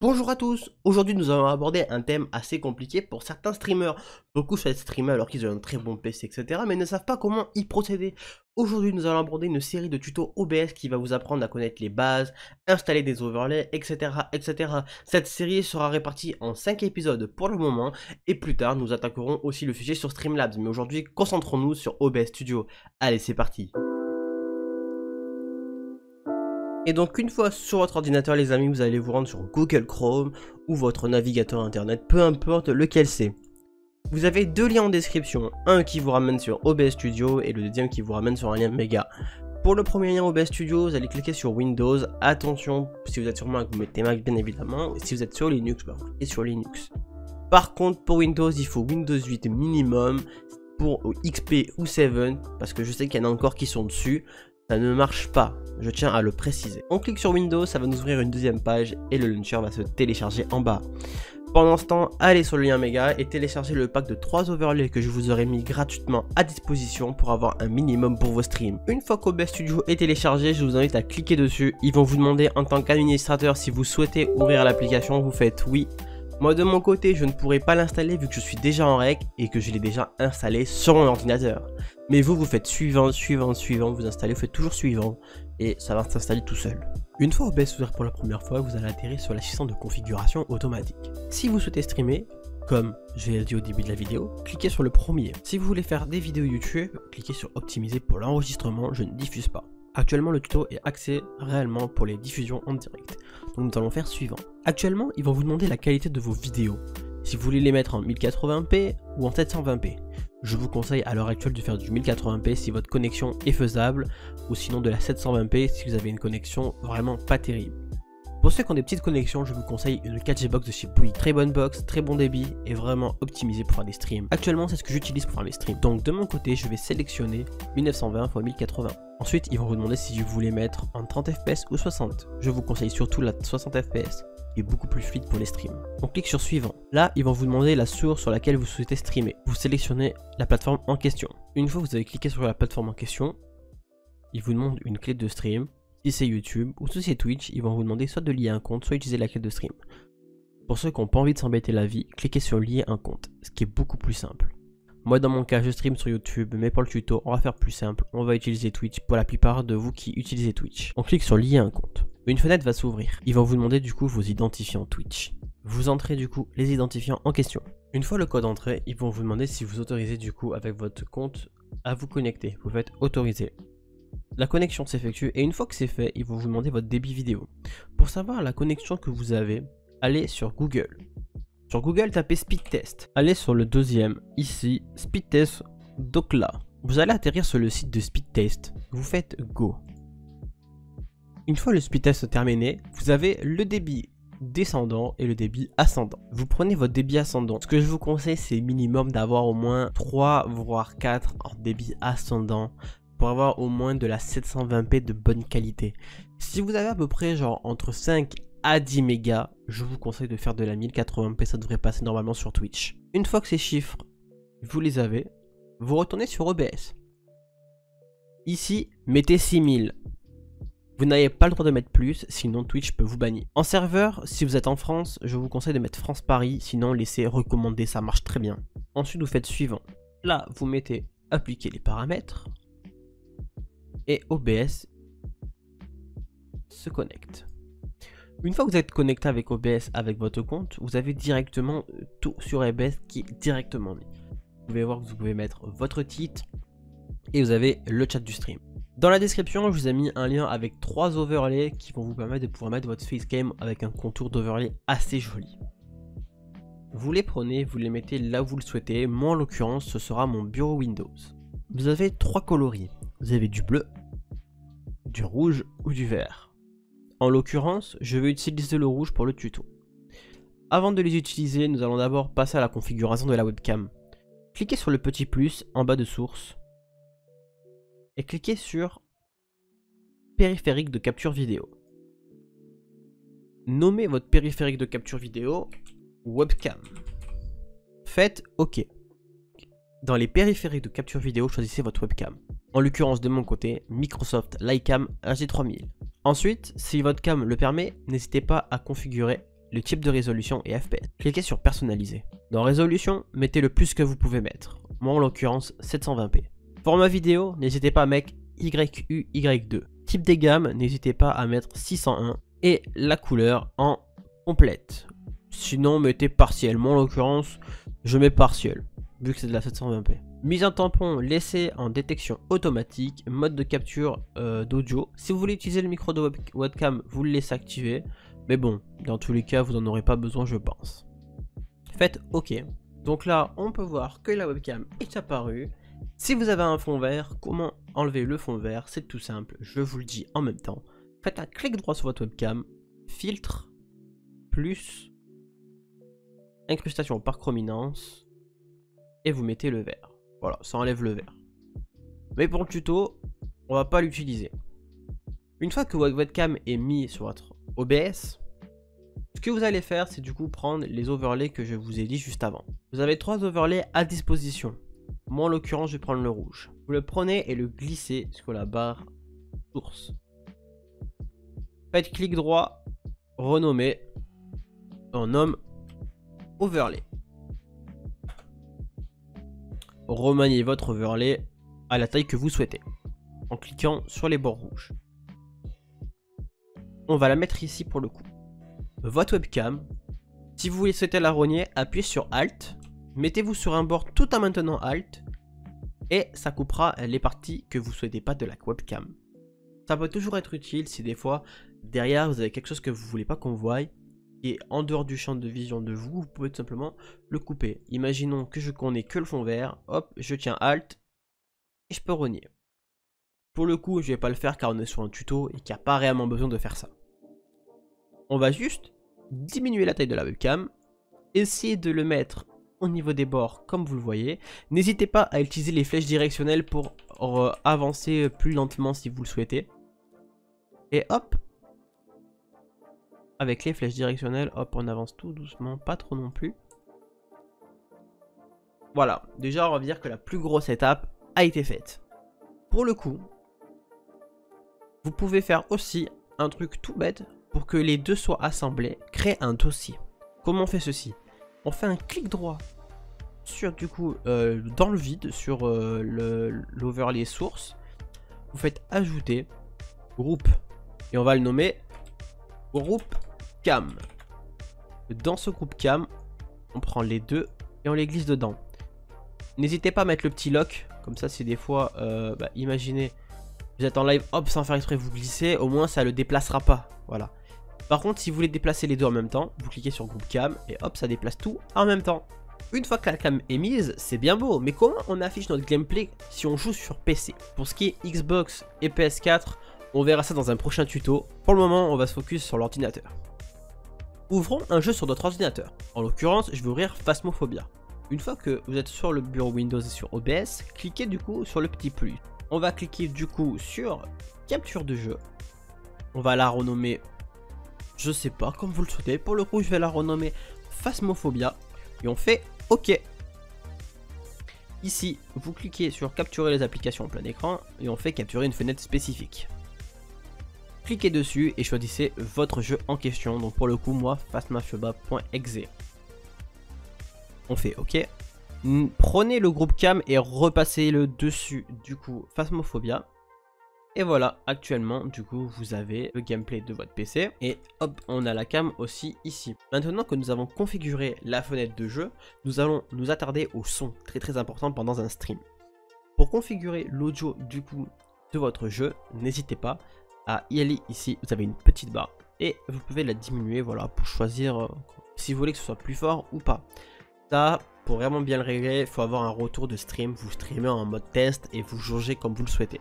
Bonjour à tous, aujourd'hui nous allons aborder un thème assez compliqué pour certains streamers. Beaucoup souhaitent streamer alors qu'ils ont un très bon PC, etc. mais ne savent pas comment y procéder. Aujourd'hui nous allons aborder une série de tutos OBS qui va vous apprendre à connaître les bases, installer des overlays, etc. etc. Cette série sera répartie en 5 épisodes pour le moment, et plus tard nous attaquerons aussi le sujet sur Streamlabs, mais aujourd'hui concentrons-nous sur OBS Studio. Allez c'est parti et donc une fois sur votre ordinateur les amis, vous allez vous rendre sur Google Chrome ou votre navigateur internet, peu importe lequel c'est. Vous avez deux liens en description, un qui vous ramène sur OBS Studio et le deuxième qui vous ramène sur un lien méga. Pour le premier lien OBS Studio, vous allez cliquer sur Windows. Attention, si vous êtes sur Mac, vous mettez Mac bien évidemment. Si vous êtes sur Linux, bah, vous cliquez sur Linux. Par contre, pour Windows, il faut Windows 8 minimum. Pour XP ou 7, parce que je sais qu'il y en a encore qui sont dessus ça ne marche pas, je tiens à le préciser. On clique sur Windows, ça va nous ouvrir une deuxième page et le launcher va se télécharger en bas. Pendant ce temps, allez sur le lien méga et téléchargez le pack de 3 overlays que je vous aurais mis gratuitement à disposition pour avoir un minimum pour vos streams. Une fois qu'OBS Studio est téléchargé, je vous invite à cliquer dessus. Ils vont vous demander en tant qu'administrateur si vous souhaitez ouvrir l'application, vous faites oui. Moi de mon côté, je ne pourrai pas l'installer vu que je suis déjà en règle et que je l'ai déjà installé sur mon ordinateur. Mais vous, vous faites suivant, suivant, suivant, vous installez, vous faites toujours suivant, et ça va s'installer tout seul. Une fois OBS ouvert pour la première fois, vous allez atterrir sur l'assistant de configuration automatique. Si vous souhaitez streamer, comme je l'ai dit au début de la vidéo, cliquez sur le premier. Si vous voulez faire des vidéos YouTube, cliquez sur optimiser pour l'enregistrement, je ne diffuse pas. Actuellement, le tuto est axé réellement pour les diffusions en direct. Donc nous allons faire suivant. Actuellement, ils vont vous demander la qualité de vos vidéos. Si vous voulez les mettre en 1080p ou en 720p. Je vous conseille à l'heure actuelle de faire du 1080p si votre connexion est faisable, ou sinon de la 720p si vous avez une connexion vraiment pas terrible. Pour ceux qui ont des petites connexions, je vous conseille une 4G box de chez Bouygues. Très bonne box, très bon débit et vraiment optimisé pour faire des streams. Actuellement, c'est ce que j'utilise pour faire les streams. Donc de mon côté, je vais sélectionner 1920 x 1080. Ensuite, ils vont vous demander si je voulais mettre en 30 fps ou 60. Je vous conseille surtout la 60 fps beaucoup plus fluide pour les streams. On clique sur suivant. Là, ils vont vous demander la source sur laquelle vous souhaitez streamer. Vous sélectionnez la plateforme en question. Une fois que vous avez cliqué sur la plateforme en question, ils vous demandent une clé de stream. Si c'est YouTube ou si c'est Twitch, ils vont vous demander soit de lier un compte, soit utiliser la clé de stream. Pour ceux qui n'ont pas envie de s'embêter la vie, cliquez sur lier un compte, ce qui est beaucoup plus simple. Moi dans mon cas je stream sur YouTube mais pour le tuto on va faire plus simple, on va utiliser Twitch pour la plupart de vous qui utilisez Twitch. On clique sur lier un compte. Une fenêtre va s'ouvrir. Ils vont vous demander du coup vos identifiants Twitch. Vous entrez du coup les identifiants en question. Une fois le code entré, ils vont vous demander si vous autorisez du coup avec votre compte à vous connecter. Vous faites autoriser. La connexion s'effectue et une fois que c'est fait, ils vont vous demander votre débit vidéo. Pour savoir la connexion que vous avez, allez sur Google. Sur Google, tapez speed test. Allez sur le deuxième, ici, speed test Docla. Vous allez atterrir sur le site de speed test. Vous faites go. Une fois le speed test terminé, vous avez le débit descendant et le débit ascendant. Vous prenez votre débit ascendant. Ce que je vous conseille, c'est minimum d'avoir au moins 3 voire 4 en débit ascendant pour avoir au moins de la 720p de bonne qualité. Si vous avez à peu près genre entre 5 à 10 mégas, je vous conseille de faire de la 1080p, ça devrait passer normalement sur Twitch. Une fois que ces chiffres, vous les avez, vous retournez sur OBS. Ici, mettez 6000. Vous n'avez pas le droit de mettre plus, sinon Twitch peut vous bannir. En serveur, si vous êtes en France, je vous conseille de mettre France-Paris, sinon laissez recommander, ça marche très bien. Ensuite, vous faites suivant. Là, vous mettez appliquer les paramètres. Et OBS se connecte. Une fois que vous êtes connecté avec OBS avec votre compte, vous avez directement tout sur OBS qui est directement mis. Vous pouvez voir que vous pouvez mettre votre titre et vous avez le chat du stream. Dans la description, je vous ai mis un lien avec trois overlays qui vont vous permettre de pouvoir mettre votre facecam avec un contour d'overlay assez joli. Vous les prenez, vous les mettez là où vous le souhaitez. Moi en l'occurrence, ce sera mon bureau Windows. Vous avez trois coloris. Vous avez du bleu, du rouge ou du vert. En l'occurrence, je vais utiliser le rouge pour le tuto. Avant de les utiliser, nous allons d'abord passer à la configuration de la webcam. Cliquez sur le petit plus en bas de source et cliquez sur périphérique de capture vidéo. Nommez votre périphérique de capture vidéo webcam. Faites OK. Dans les périphériques de capture vidéo, choisissez votre webcam. En l'occurrence de mon côté, Microsoft Lycam HD3000. Ensuite, si votre cam le permet, n'hésitez pas à configurer le type de résolution et FPS. Cliquez sur personnaliser. Dans résolution, mettez le plus que vous pouvez mettre. Moi en l'occurrence 720p. Format vidéo, n'hésitez pas à mettre YUY2. Type des gammes, n'hésitez pas à mettre 601 et la couleur en complète. Sinon, mettez partiellement. En l'occurrence, je mets partiel, vu que c'est de la 720p. Mise en tampon, laissez en détection automatique, mode de capture euh, d'audio. Si vous voulez utiliser le micro de webcam, vous le laissez activer. Mais bon, dans tous les cas, vous n'en aurez pas besoin, je pense. Faites OK. Donc là, on peut voir que la webcam est apparue. Si vous avez un fond vert, comment enlever le fond vert? C'est tout simple, je vous le dis en même temps. Faites un clic droit sur votre webcam, filtre, plus, incrustation par chrominance, et vous mettez le vert. Voilà, ça enlève le vert. Mais pour le tuto, on va pas l'utiliser. Une fois que votre webcam est mis sur votre OBS, ce que vous allez faire, c'est du coup prendre les overlays que je vous ai dit juste avant. Vous avez trois overlays à disposition. Moi, en l'occurrence, je vais prendre le rouge. Vous le prenez et le glissez sur la barre source. Faites clic droit, renommer. On nomme overlay. Remaniez votre overlay à la taille que vous souhaitez en cliquant sur les bords rouges. On va la mettre ici pour le coup. Votre webcam, si vous voulez souhaiter la rogner, appuyez sur Alt, mettez-vous sur un bord tout en maintenant Alt et ça coupera les parties que vous souhaitez pas de la webcam. Ça peut toujours être utile si des fois derrière vous avez quelque chose que vous voulez pas qu'on voie et en dehors du champ de vision de vous, vous pouvez tout simplement le couper. Imaginons que je connais que le fond vert, hop, je tiens Alt et je peux renier. Pour le coup, je vais pas le faire car on est sur un tuto et qu'il n'y a pas réellement besoin de faire ça. On va juste diminuer la taille de la webcam, essayer de le mettre au niveau des bords comme vous le voyez. N'hésitez pas à utiliser les flèches directionnelles pour euh, avancer plus lentement si vous le souhaitez. Et hop, avec les flèches directionnelles, hop, on avance tout doucement, pas trop non plus. Voilà, déjà on va dire que la plus grosse étape a été faite. Pour le coup, vous pouvez faire aussi un truc tout bête pour que les deux soient assemblés, créer un dossier. Comment on fait ceci? On fait un clic droit sur du coup euh, dans le vide sur euh, l'overlay source. Vous faites ajouter groupe et on va le nommer groupe cam. Dans ce groupe cam, on prend les deux et on les glisse dedans. N'hésitez pas à mettre le petit lock, comme ça c'est des fois, euh, bah, imaginez, vous êtes en live, hop, sans faire exprès, vous glissez, au moins ça le déplacera pas, voilà. Par contre, si vous voulez déplacer les deux en même temps, vous cliquez sur groupe cam et hop, ça déplace tout en même temps. Une fois que la cam est mise, c'est bien beau, mais comment on affiche notre gameplay si on joue sur PC Pour ce qui est Xbox et PS4, on verra ça dans un prochain tuto. Pour le moment, on va se focus sur l'ordinateur. Ouvrons un jeu sur notre ordinateur. En l'occurrence, je vais ouvrir Phasmophobia. Une fois que vous êtes sur le bureau Windows et sur OBS, cliquez du coup sur le petit plus. On va cliquer du coup sur capture de jeu. On va la renommer, je sais pas, comme vous le souhaitez. Pour le coup, je vais la renommer Phasmophobia. Et on fait OK. Ici, vous cliquez sur capturer les applications en plein écran et on fait capturer une fenêtre spécifique cliquez dessus et choisissez votre jeu en question. Donc pour le coup, moi, fastmafioba.exe. On fait OK. Prenez le groupe cam et repassez le dessus du coup Phasmophobia. Et voilà, actuellement, du coup, vous avez le gameplay de votre PC. Et hop, on a la cam aussi ici. Maintenant que nous avons configuré la fenêtre de jeu, nous allons nous attarder au son, très très important pendant un stream. Pour configurer l'audio du coup de votre jeu, n'hésitez pas à y ici, vous avez une petite barre. Et vous pouvez la diminuer voilà pour choisir euh, si vous voulez que ce soit plus fort ou pas. Ça, pour vraiment bien le régler, il faut avoir un retour de stream, vous streamez en mode test et vous jaugez comme vous le souhaitez.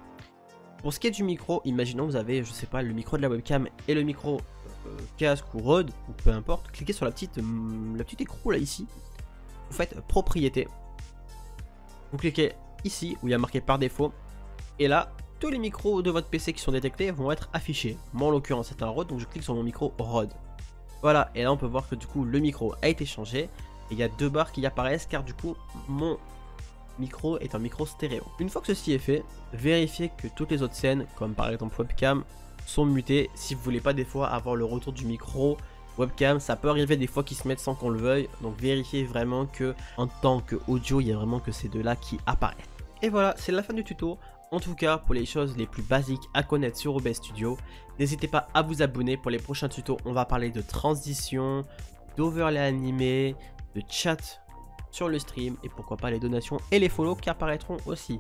Pour ce qui est du micro, imaginons vous avez, je sais pas, le micro de la webcam et le micro euh, casque ou Rode, ou peu importe, cliquez sur la petite, hum, la petite écrou là ici, vous faites propriété, vous cliquez ici où il y a marqué par défaut, et là tous les micros de votre PC qui sont détectés vont être affichés. Moi en l'occurrence c'est un Rode donc je clique sur mon micro Rode. Voilà et là on peut voir que du coup le micro a été changé et il y a deux barres qui apparaissent car du coup mon micro est un micro stéréo. Une fois que ceci est fait, vérifiez que toutes les autres scènes comme par exemple webcam sont mutées si vous voulez pas des fois avoir le retour du micro webcam. Ça peut arriver des fois qu'ils se mettent sans qu'on le veuille. Donc vérifiez vraiment que en tant que audio, il y a vraiment que ces deux-là qui apparaissent. Et voilà, c'est la fin du tuto. En tout cas, pour les choses les plus basiques à connaître sur OBS Studio, n'hésitez pas à vous abonner. Pour les prochains tutos, on va parler de transition, d'overlay animé, de chat sur le stream et pourquoi pas les donations et les follow qui apparaîtront aussi.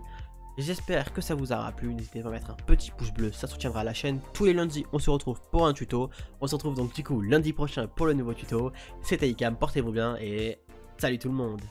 J'espère que ça vous aura plu, n'hésitez pas à mettre un petit pouce bleu, ça soutiendra la chaîne. Tous les lundis, on se retrouve pour un tuto. On se retrouve donc du coup lundi prochain pour le nouveau tuto. C'était Icam, portez-vous bien et salut tout le monde